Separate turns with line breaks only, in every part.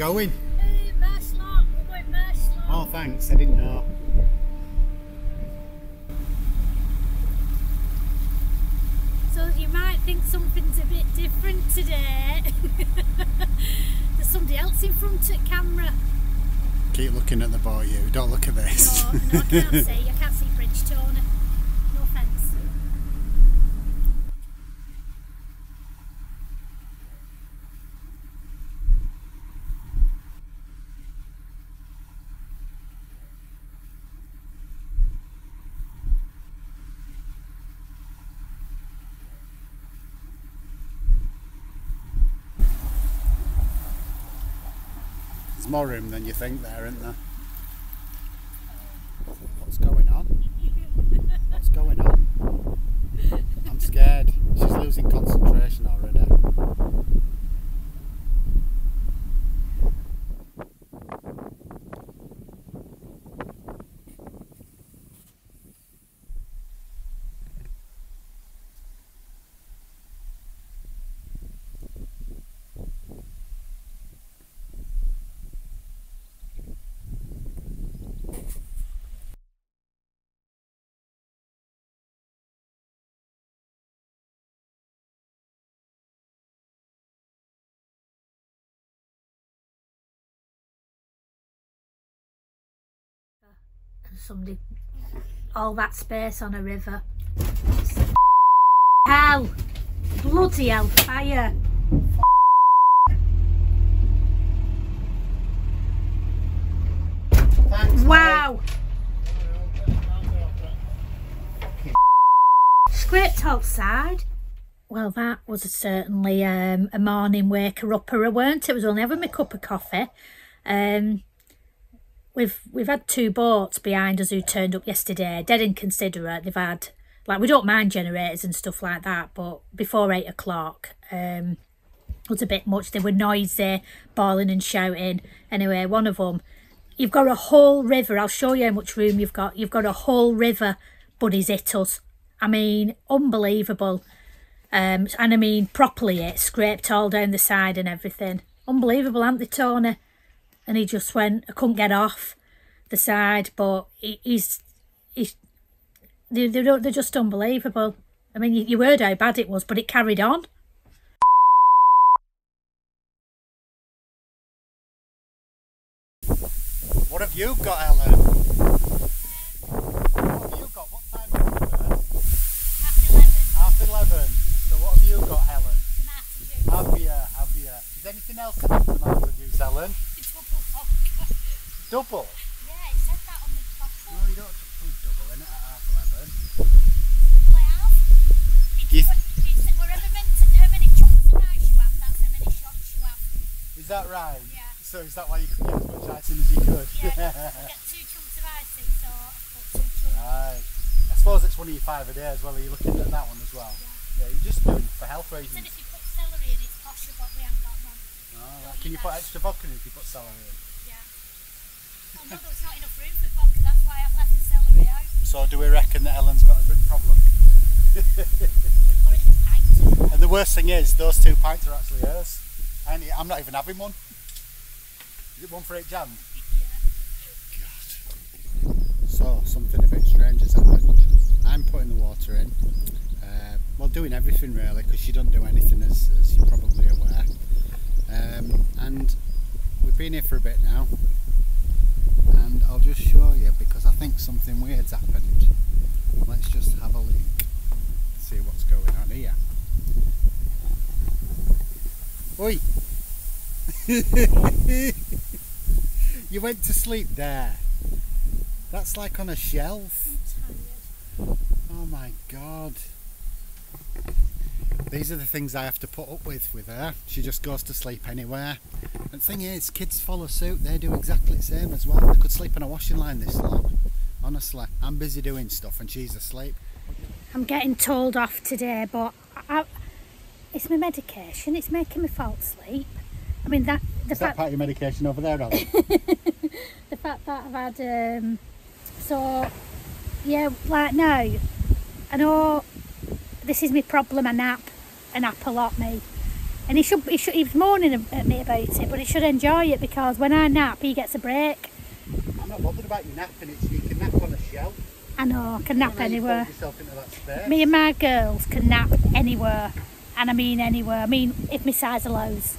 going?
hey, Marsh Lock. We're going Marsh Lock.
Oh, thanks. I didn't know.
So you might think something's a bit different today. There's somebody else in front of camera.
Keep looking at the boy, you. Don't look at this.
No, no, I can't see. I can't see Bridgetona. No offence.
There's more room than you think there, isn't there? What's going on? What's going on? I'm scared. She's losing concentration already.
Somebody. All that space on a river. Hell! Bloody hell, fire!
Thanks,
Wow! Scraped outside. Well, that was certainly um, a morning waker upper, weren't it? It was only having my cup of coffee. Um, we've we've had two boats behind us who turned up yesterday, dead inconsiderate. They've had like we don't mind generators and stuff like that, but before eight o'clock, um, was a bit much. They were noisy, bawling and shouting. Anyway, one of them, you've got a whole river. I'll show you how much room you've got. You've got a whole river, but he's hit us. I mean, unbelievable. Um, and I mean, properly it scraped all down the side and everything. Unbelievable, aren't they, Tony? And he just went, I couldn't get off the side, but he, he's, he's, they, they're, they're just unbelievable. I mean, you, you heard how bad it was, but it carried on.
What have you got, Ellen? What have you got? What time is it? there? Half eleven. So what have you got, Helen? Have you? Have you? Is there anything else in the tomato juice, Helen? Double?
Yeah, it said that on the top.
No, you don't put double in it at half eleven.
It's, it's, wherever meant to, how many chunks of ice you have, that's how many shots you have.
Is that right?
Yeah.
So is that why you could get as much icing as you could?
Yeah, get two chunks of icing, so I put two chunks.
right. I suppose it's one of your five a day as well. Are you looking at that one as well? Yeah, Yeah, you're just doing it for health
Then
reasons.
if you put celery in, it's kosher, but we haven't got none.
Oh, right. Can you put extra vodka in if you put celery in?
Yeah. Well, no, there's not enough room for vodka, that's why I've left the celery out.
So do we reckon that Ellen's got a drink problem?
Put it in a pint.
And the worst thing is, those two pints are actually hers. And I'm not even having one. Is it one for eight jam?
Yeah.
God. So, something a bit strange has happened. I'm putting the water in. Uh, well, doing everything really, because she doesn't do anything, as, as you're probably aware. Um, and we've been here for a bit now. And I'll just show you, because I think something weird's happened. Let's just have a look. See what's going on here. Oi! you went to sleep there. That's like on a shelf. Oh my god. These are the things I have to put up with with her. She just goes to sleep anywhere. The thing is, kids follow suit. They do exactly the same as well. They could sleep on a washing line this long. Honestly, I'm busy doing stuff and she's asleep.
I'm getting told off today, but I, it's my medication. It's making me fall asleep. I mean that the
Is that
fact
part of your medication over there, Alan?
The fact that I've had, um, so, yeah, like now, I know this is my problem, I nap, I nap a lot, me. And he should, he should, he was moaning at me about it, but he should enjoy it because when I nap, he gets a break.
I'm not bothered about you napping, it's, you can nap on a shelf.
I know, I can nap
You
anywhere.
fold yourself into that space.
Me and my girls can nap anywhere. And I mean anywhere. I mean, if my size allows.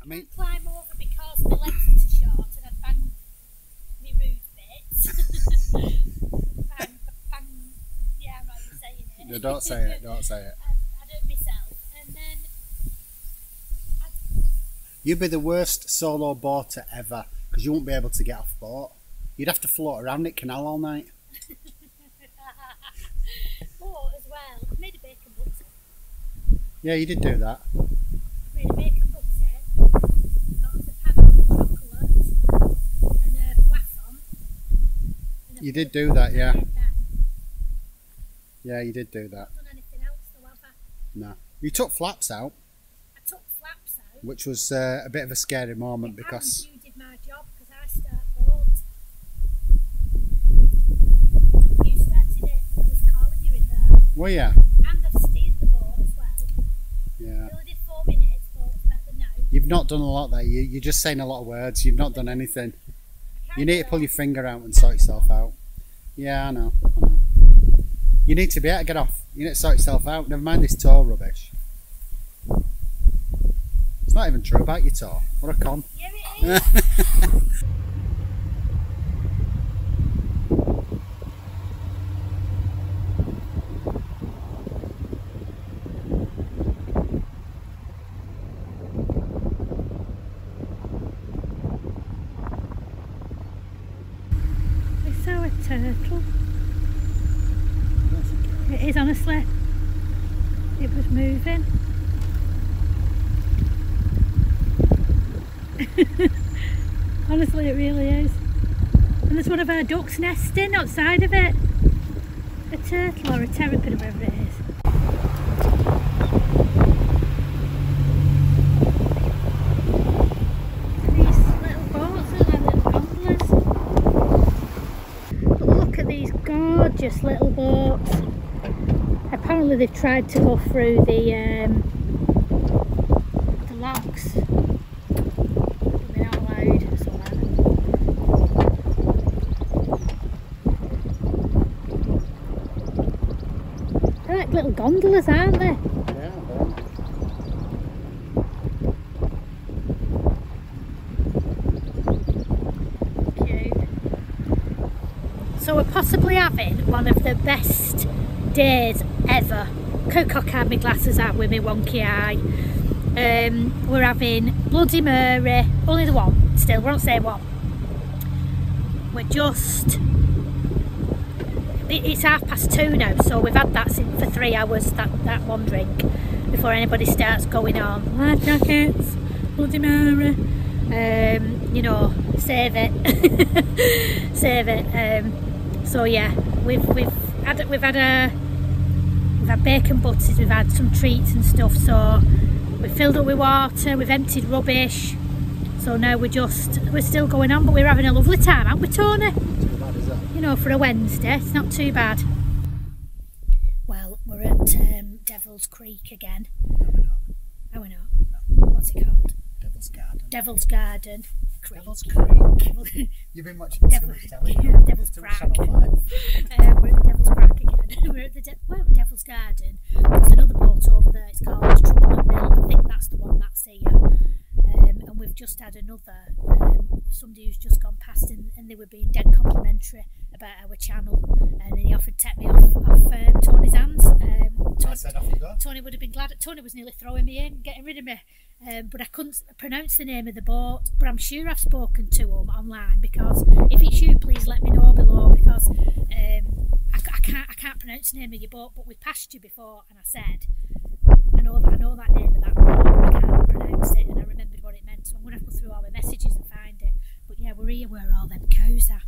I mean,
climb over because my legs are too short and I'd bang me rude bits. bang, bang, yeah, I'm not even saying it.
no, don't say it, don't say it.
I, I do it myself. And then,
You'd be the worst solo boater ever because you won't be able to get off boat. You'd have to float around it canal all night.
oh, as well, I've made a bacon butter.
Yeah, you did do that.
I've made a bacon butter, got us a pan of chocolate, and a croissant. and a
You did do that, yeah.
of bread then.
Yeah, you did do that.
Not anything else, though, have I?
No. You took flaps out,
I took flaps out.
Which was uh, a bit of a scary moment because
you did my job because I start boat. You started it when I was calling you in there.
well, yeah,
And I've steered the boat as well.
yeah.
I only did four minutes, but better now.
You've not done a lot there. You, you're just saying a lot of words. You've not done anything. You need to pull your finger out and sort yourself out. Yeah, I know. I know. You need to be able to get off. You need to sort yourself out. Never mind this toe rubbish. It's not even true about your toe. What a con.
Yeah, saw a turtle. It is honestly. It was moving. honestly, it really is. And there's one of our ducks nesting outside of it. A turtle or a terrapin, whatever it is. These little boats are little gondolas. But look at these gorgeous little boats. Apparently they've tried to go through the um, the locks. But They're not allowed, so then. They're like little gondolas, aren't they? So we're possibly having one of the best days ever. Cocock had my glasses out with me wonky eye. Um, we're having Bloody Mary, only the one, still, we won't say what. We're just, it's half past two now, so we've had that for three hours, that, that one drink, before anybody starts going on. Life jackets, Bloody Mary, um, you know, save it, save it. Um, so yeah, we've we've had we've had a we've had bacon butties, we've had some treats and stuff. So we've filled up with water, we've emptied rubbish. So now we're just we're still going on, but we're having a lovely time, aren't we, Tony?
too bad, is it?
You know, for a Wednesday, it's not too bad. Well, we're at um, Devil's Creek again.
No, we're not.
Oh, we're not. What's it called?
Devil's Garden.
Devil's Garden. Creek.
Devil's Creek. You've been watching
Devil-
much.
Devil's Crack.
Channel 5.
Uh, we're at the Devil's Crack again. we're at the De- well, Devil's Garden. There's another boat over there. It's called Trouble and Mill. I think that's the one that's here. Um, and we've just had another. Um, somebody who's just gone past and, and they were being dead complimentary about our channel. And he offered to take me off, off um, Tony's hands. Um, Tony,
said off you go.
Tony would have been glad. Tony was nearly throwing me in, getting rid of me. Um, but I couldn't pronounce the name of the boat. But I'm sure I've spoken to him online because if it's you, please let me know below because um, I, I can't I can't pronounce the name of your boat. But we passed you before, and I said I know, I know that name but that I can't pronounce it, and I remembered what it meant, so I'm going to have to go through all my messages and find it. But yeah, we're here where all them cows are.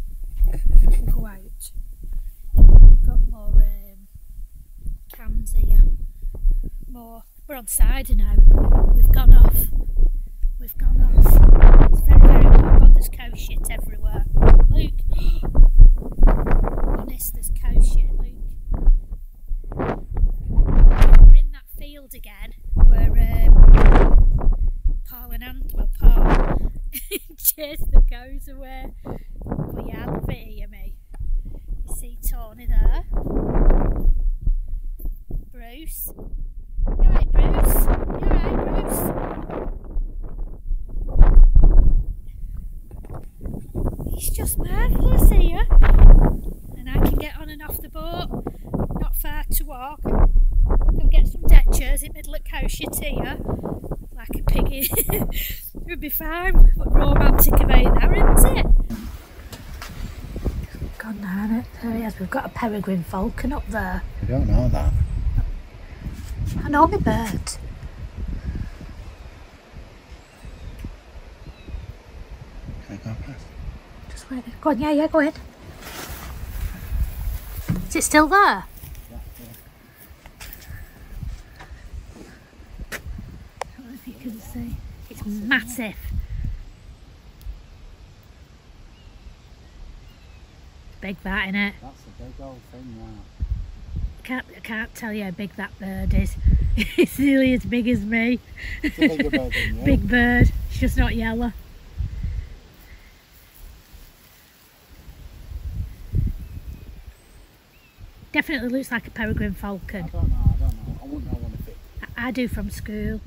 We'll go out. Got more um, cans here. More. We're on cider now. We've gone off. We've gone off. It's very, very. Oh God, there's cow shit everywhere. Luke! Honest, there's cow shit. Just marvellous here. And I can get on and off the boat. Not far to walk. Go get some deck chairs in middle of Cowshit here. Like a piggy. it would be fine. But romantic about there, isn't it? Gone down it. There he is. We've got a peregrine falcon up there.
I don't know that.
I know my birds.
Can I go past?
Go on, yeah, yeah, go ahead. Is it still there?
Yeah,
I don't know if you can see. It's massive. Big that, innit?
That's a big old thing, that.
Can't, I can't tell you how big that bird is. it's nearly as big as me.
It's a bigger bird than you.
Big bird. It's just not yellow. Definitely looks like a peregrine
I
falcon.
don't know, I don't know. I wouldn't know one it.
I do from school.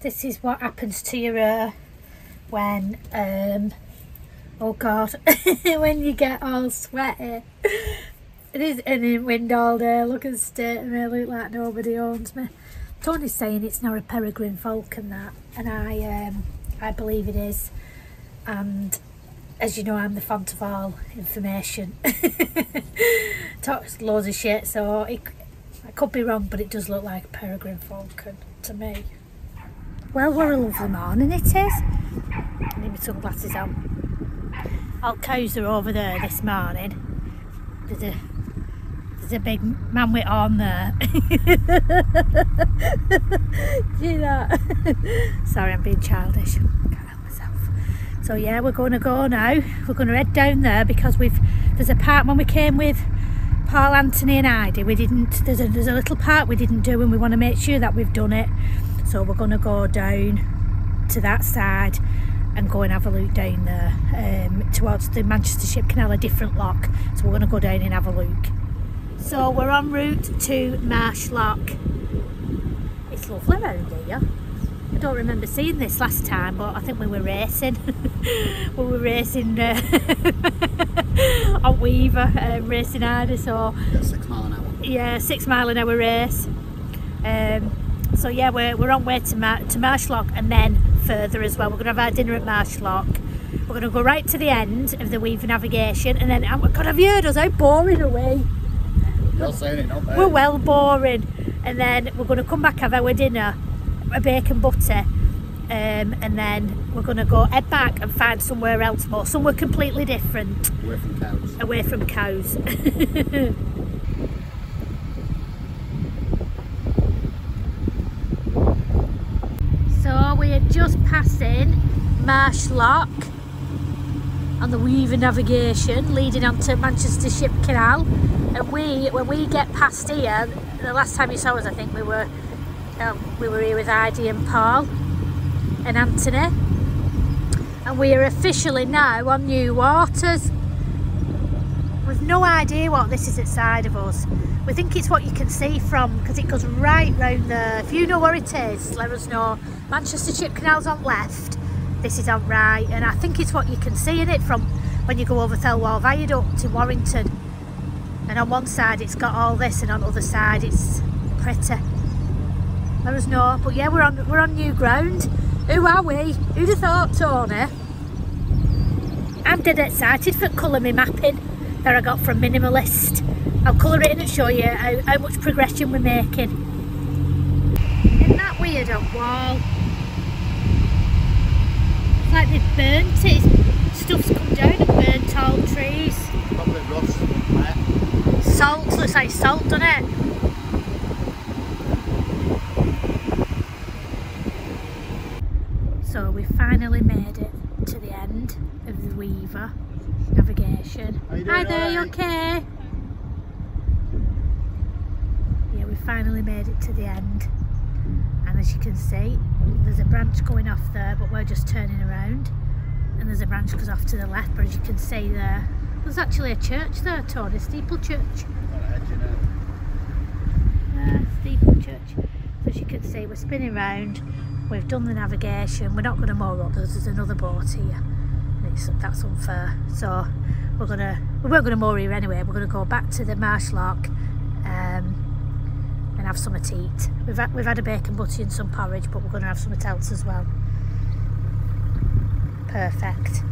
This is what happens to your hair when, um, oh God, when you get all sweaty. It is in the wind all day. Look at the state me. I look like nobody owns me. Tony's saying it's not a peregrine falcon that, and I, um, I believe it is. And as you know, I'm the font of all information. Talks loads of shit, so it, I could be wrong, but it does look like a peregrine falcon to me. Well, what a lovely morning it is. I need my sunglasses on. All cows are over there this morning. There's a there's a big man with arm there. Do you know? Sorry, I'm being childish. So yeah, we're going to go now. We're going to head down there because we've there's a part when we came with Paul, Anthony, and Heidi. We didn't. There's a there's a little part we didn't do, and we want to make sure that we've done it. So we're going to go down to that side and go and have a look down there um, towards the Manchester Ship Canal, a different lock. So we're going to go down and have a look. So we're en route to Marsh Lock. It's lovely around here. I don't remember seeing this last time, but I think we were racing. we were racing uh, on Weaver, um, racing harder. So
Got six mile an hour.
yeah, six mile an hour race. Um, so yeah, we're, we're on way to Mar- to Marsh Lock and then further as well. We're gonna have our dinner at Marsh Lock. We're gonna go right to the end of the Weaver navigation, and then oh my God, have you heard us? How boring are we?
You're saying it, not me.
We're well boring. And then we're gonna come back have our dinner, a bacon butter. Um, and then we're going to go head back and find somewhere else more, somewhere completely different,
Away from cows.
away from cows. so we are just passing Marsh Lock on the Weaver navigation leading onto Manchester Ship Canal. And we, when we get past here, the last time you saw us, I think we were um, we were here with Heidi and Paul and Anthony. And we are officially now on new waters. We've no idea what this is outside of us. We think it's what you can see from because it goes right round there. If you know where it is, let us know. Manchester Ship Canal's on left, this is on right, and I think it's what you can see in it from when you go over Thelwall Viaduct in Warrington. And on one side it's got all this, and on the other side it's pretty. Let us know. But yeah, we're on we're on new ground. Who are we? Who'd have thought, Tony? I'm dead excited for colour me mapping that I got from Minimalist. I'll colour it in and show you how, how much progression we're making. Isn't that weird on wall? It's like they've burnt it. Stuff's come down and burnt all trees.
Probably rust.
Salt, looks like salt, doesn't it? So we finally made it to the end of the Weaver navigation.
You
Hi there, you
alright?
okay? Yeah, we finally made it to the end. And as you can see, there's a branch going off there, but we're just turning around. And there's a branch goes off to the left but as you can see there there's actually a church there Tony steeple church yeah, steeple church so as you can see we're spinning round we've done the navigation. We're not going to moor up. Because there's another boat here. And it's, that's unfair. So we're gonna we weren't to moor here anyway. We're to go back to the marsh lock um, and have some to eat. We've had, we've had a bacon butty and some porridge but we're to have some else as well. Perfect.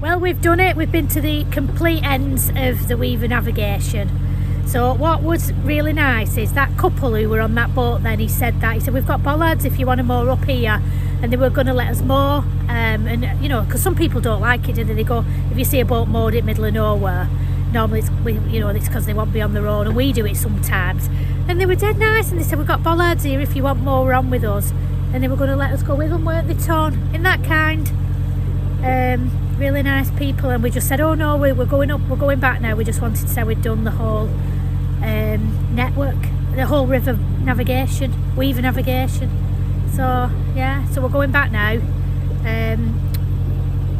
Well we've done it. We've been to the complete ends of the Weaver navigation so what was really nice is that couple who were on that boat then he said that he said we've got bollards if you want to moor up here. And they were going to let us moor um, and you know because some people don't like it do they? they go if you see a boat moored in middle of nowhere normally it's you know it's because they won't be on their own and we do it sometimes. And they were dead nice and they said we've got bollards here if you want more on with us. And they were going to let us go with them weren't they Ton in that kind? Um, really nice people and we just said oh no we, we're going up we're going back now we just wanted to say we'd done the whole um, network the whole river navigation weaver navigation. So yeah so we're going back now um,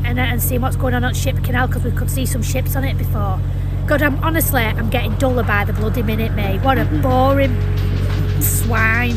and, and seeing what's going on at ship canal because we could see some ships on it before. God i'm honestly i'm getting duller by the bloody minute mate. What a boring swine